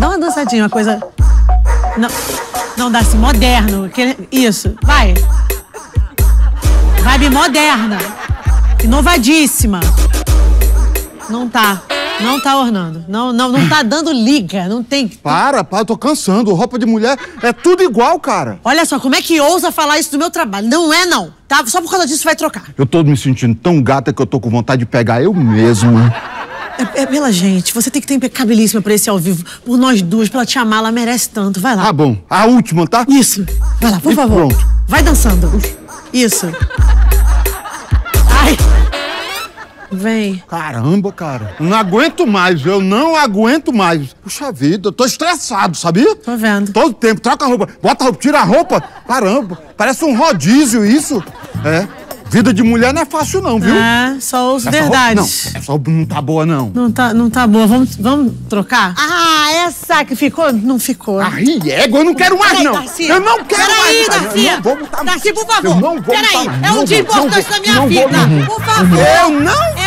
dá uma dançadinha, uma coisa. Não, não Darcy, moderno. que- Isso, vai. Vibe moderna. Inovadíssima. Não tá. Não tá ornando. Não, não, não tá dando liga. Não tem. Para, para, eu tô cansando. Roupa de mulher é tudo igual, cara. Olha só, como é que ousa falar isso do meu trabalho? Não é, não. Tá? Só por causa disso vai trocar. Eu tô me sentindo tão gata que eu tô com vontade de pegar eu mesma. É, é pela gente. Você tem que ter impecabilíssima pra esse ao vivo. Por nós duas, pela te amar, ela merece tanto. Vai lá. Tá bom. A última, tá? Isso. Vai lá, por E favor. pronto. Vai dançando. Isso. Ai. Vem. Caramba, cara. Não aguento mais, eu não aguento mais. Puxa vida, eu tô estressado, sabia? Tô vendo. Todo tempo, troca a roupa, bota a roupa, tira a roupa. Caramba, parece um rodízio isso. É. Vida de mulher não é fácil não, viu? É, só ouço Essa verdades. Roupa, não, essa roupa não tá boa, não. Não tá, não tá boa. Vamos, vamos trocar? Ah, essa que ficou? Não ficou. Aí, égua, eu não quero mais, Peraí, não. Darcy. Eu não quero Peraí, mais. Darcy. Eu não vou botar Darcy, por favor. Eu não vou Peraí, é um Não dia vou, não importante vou, na minha não vida. vou, não. Por favor. Eu não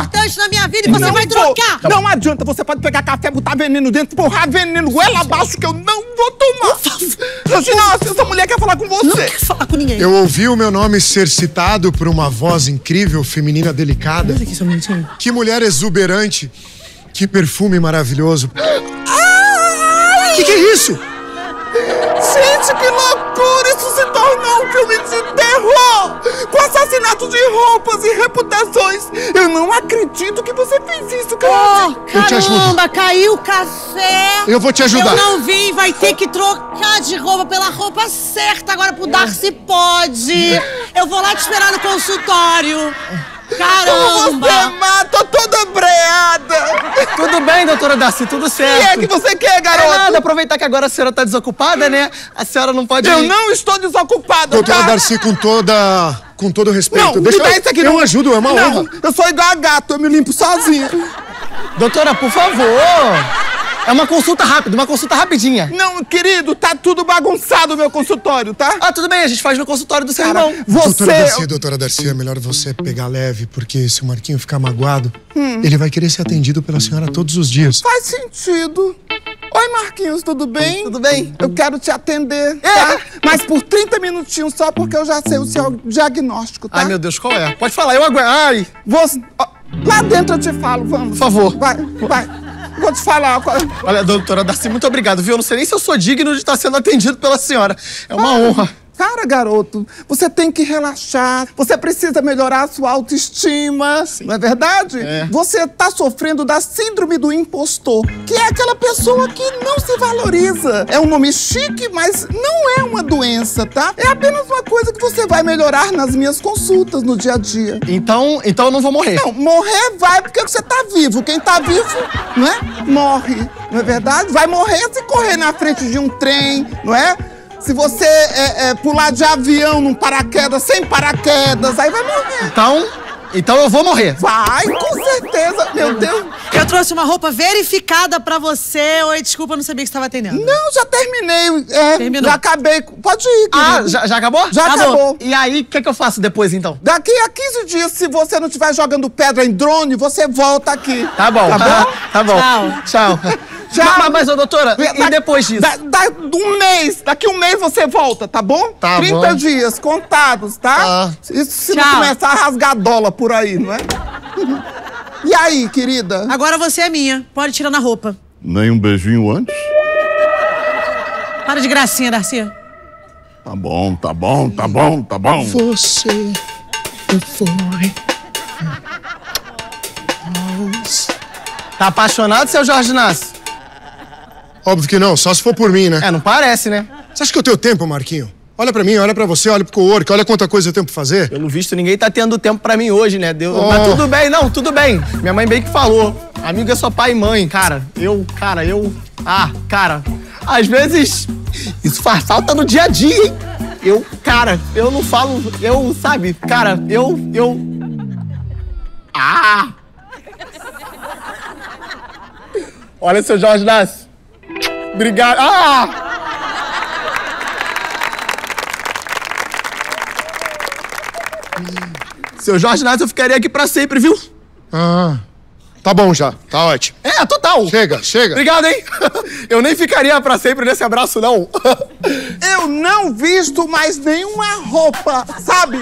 importante na minha vida e você Não vai vou. trocar. Não adianta, você pode pegar café, botar veneno dentro, porrar veneno goela abaixo que eu não vou tomar. Nossa, essa mulher quer falar com você. Não quero falar com ninguém. Eu ouvi o meu nome ser citado por uma voz incrível, feminina delicada. Olha aqui só um minutinho. Que mulher exuberante. Que perfume maravilhoso. Ai! Que que é isso? Gente, que loucura! Isso se tornou um filme de terror! Com assassinato de roupas e reputações! Eu não acredito que você fez isso, cara! Eu te ajudo. Caramba, caiu o café. Eu vou te ajudar. Eu não vim, vai ter que trocar de roupa pela roupa certa agora pro Darcy pode. Eu vou lá te esperar no consultório. Caramba! Você mata toda breada! Tudo bem, doutora Darcy, tudo O certo. que é que você quer, É garoto? nada, aproveitar que agora a senhora tá desocupada, né? A senhora não pode... Eu não estou desocupada, Doutora tá? Darcy, com toda. com todo respeito. Não, Deixa me dá eu- isso aqui, Eu não. ajudo, é uma não, honra. eu sou igual a gato, eu me limpo sozinha. Doutora, por favor. É uma consulta rápida, uma consulta rapidinha. Não, querido, tá tudo bagunçado o meu consultório, tá? Ah, tudo bem, a gente faz no consultório do seu Cara, irmão. você... Doutora Darcy, doutora Darcy, é melhor você pegar leve, porque se o Marquinho ficar magoado, ele vai querer ser atendido pela senhora todos os dias. Faz sentido. Oi, Marquinhos, tudo bem? Tudo bem? Eu quero te atender, tá? Mas por 30 minutinhos só, porque eu já sei o seu diagnóstico, tá? Ai, meu Deus, qual é? Pode falar, eu aguento. Ai, Você... lá dentro eu te falo, vamos. Por favor. Vai, vai. Vou te falar. olha, doutora Darcy, muito obrigado, viu? Eu não sei nem se eu sou digno de estar sendo atendido pela senhora. É uma honra. Cara, garoto, você tem que relaxar. Você precisa melhorar a sua autoestima. Não é verdade? Você tá sofrendo da síndrome do impostor, que é aquela pessoa que não se valoriza. É um nome chique, mas não é uma doença, tá? É apenas uma coisa que você vai melhorar nas minhas consultas no dia a dia. Então, então eu não vou morrer. Não, morrer vai porque você tá vivo. Quem tá vivo, não é? Morre, não é verdade? Vai morrer se correr na frente de um trem, não é? Se você é, é, pular de avião num paraquedas, sem paraquedas, aí vai morrer. Então, então eu vou morrer. Vai, com certeza. Meu Deus. Eu trouxe uma roupa verificada pra você. Oi, desculpa, eu não sabia que você estava atendendo. Não, já terminei. É, Terminou. Já acabei. Pode ir, Ah, querido. já, já acabou? Já acabou. E aí, o que, que eu faço depois, então? Daqui a 15 dias, se você não estiver jogando pedra em drone, você volta aqui. Tá bom. Tá bom? tá bom. Tchau. Tchau. Tchau. Mas, mas, ô, doutora, e, e depois disso? Da, da- um mês, daqui um mês você volta, tá bom? Tá 30 bom. dias contados, tá? Tá. Isso se não Tchau. começar a rasgar dólar por aí, não é? E aí, querida? Agora você é minha. Pode tirar na roupa. Nem um beijinho antes? Para de gracinha, Darcy. Tá bom, tá bom, tá bom, tá bom. Você foi. Tá apaixonado, seu Jorge Inácio? Óbvio que não, só se for por mim, né? É, não parece, né? Você acha que eu tenho tempo, Marquinho? Olha pra mim, olha pra você, olha pro co-work, olha quanta coisa eu tenho pra fazer. Pelo visto, ninguém tá tendo tempo pra mim hoje, né? Deu... Oh. Mas tudo bem, não, tudo bem. Minha mãe bem que falou. Amigo é só pai e mãe. Cara, eu, cara, eu. Ah, cara, às vezes isso faz falta no dia a dia, hein? Eu, cara, eu não falo. Eu, sabe, cara, eu. Eu. Ah! Olha, seu Jorge Nasce. Obrigado. Ah! Seu Jorge Nasce, eu ficaria aqui pra sempre, viu? Ah, tá bom já, tá ótimo. É, total. Chega, chega. Obrigado, hein? Eu nem ficaria pra sempre nesse abraço, não. Eu não visto mais nenhuma roupa, sabe?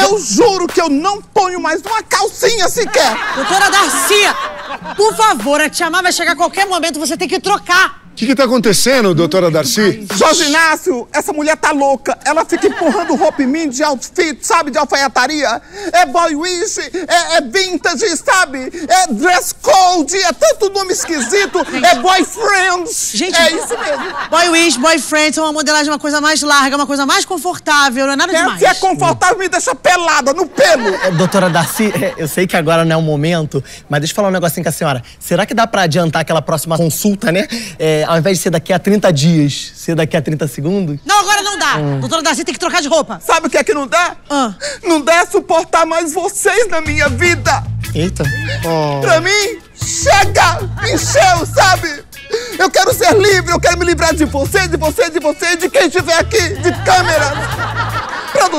Eu juro que eu não ponho mais uma calcinha sequer. Doutora Darcy, por favor, a tia Má vai chegar a qualquer momento, você tem que trocar. O que, que tá acontecendo, doutora Darcy? Jorge Inácio, essa mulher tá louca. Ela fica empurrando roupa em mim de outfit, sabe? De alfaiataria. É boy wish, é, é vintage, sabe? É dress code, é tanto nome esquisito. É boyfriends. Gente, é isso mesmo. Boy Wish, Boyfriend são uma modelagem, uma coisa mais larga, uma coisa mais confortável, não é nada É, demais. se é confortável, me deixa pelada no pelo. É, doutora Darcy, é, eu sei que agora não é o momento, mas deixa eu falar um negocinho com a senhora. Será que dá pra adiantar aquela próxima consulta, né? É, ao invés de ser daqui a 30 dias, ser daqui a 30 segundos? Não, agora não dá. Doutora Darcy tem que trocar de roupa. Sabe o que é que não dá? Ah. Não dá suportar mais vocês na minha vida. Eita. Pra mim, chega! Encheu, sabe? Eu quero ser livre, eu quero me livrar de você, de você, de você, de quem estiver aqui, de câmeras,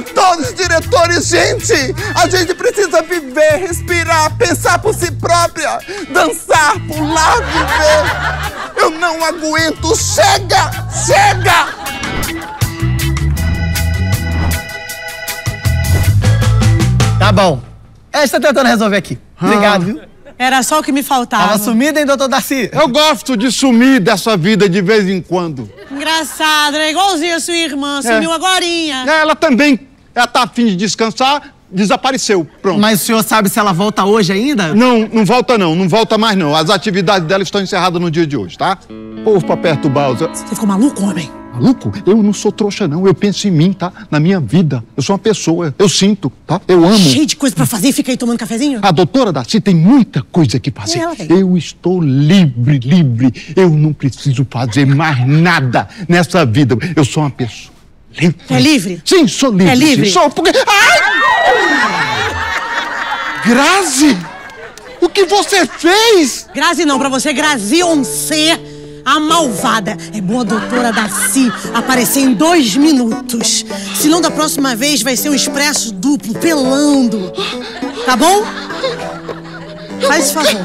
produtores, diretores, gente! A gente precisa viver, respirar, pensar por si própria, dançar, pular, viver. Eu não aguento, chega! Chega! Tá bom. É, você tá tentando resolver aqui. Obrigado, viu? Era só o que me faltava. Tava sumida, hein, doutor Darcy? Eu gosto de sumir dessa vida de vez em quando. Engraçado, né? Igualzinho a sua irmã, sumiu agorinha. Ela também, ela tá afim de descansar, desapareceu. Pronto. Mas o senhor sabe se ela volta hoje ainda? Não, não volta não, não volta mais não. As atividades dela estão encerradas no dia de hoje, tá? Povo pra perturbar os... Você ficou maluco, homem? Maluco, eu não sou trouxa não, eu penso em mim, tá? Na minha vida. Eu sou uma pessoa, eu sinto, tá? Eu amo. Cheio de coisa pra fazer e fica aí tomando cafezinho? A doutora Darcy tem muita coisa que fazer. Ela tem. Eu estou livre, livre. Eu não preciso fazer mais nada nessa vida. Eu sou uma pessoa livre. É livre? Sim, sou livre. É livre? Sim, sou porque... Ai! Grazi! O que você fez? Grazi não, pra você, Grazionce, a malvada. É boa doutora Darcy aparecer em dois minutos. Senão da próxima vez vai ser um expresso duplo, pelando. Tá bom? Faz favor.